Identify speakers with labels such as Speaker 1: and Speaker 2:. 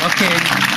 Speaker 1: Okay.